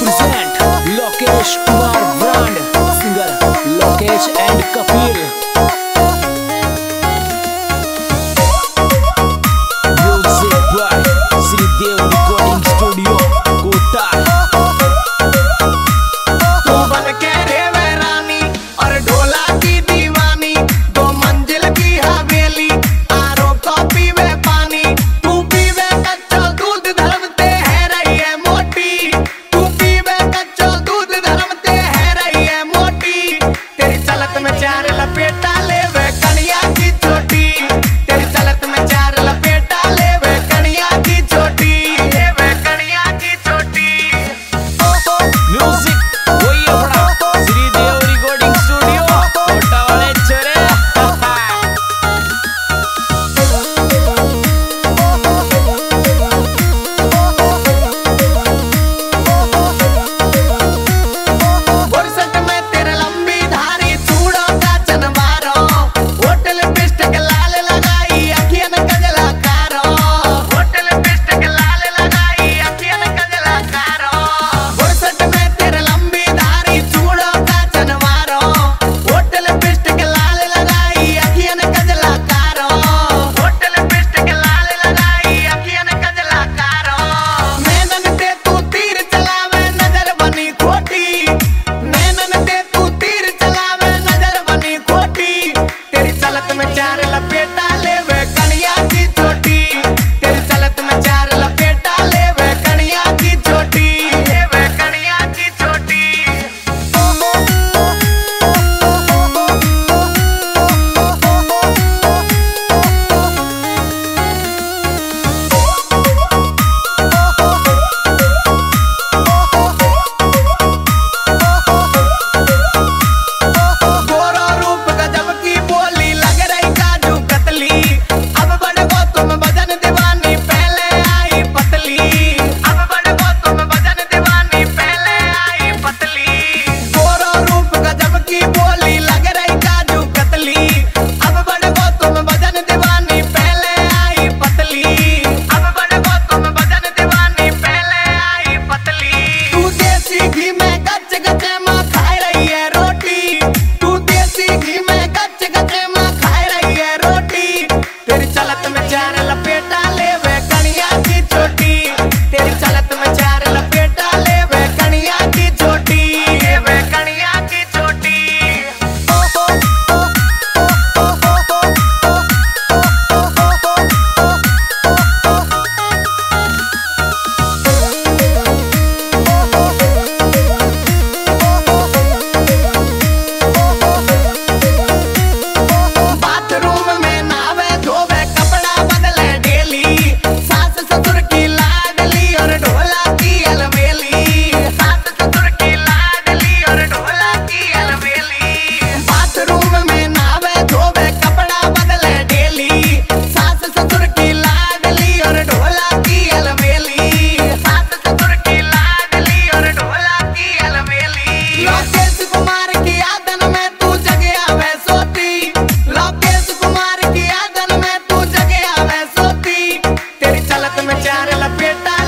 Prisão में चार लपेटा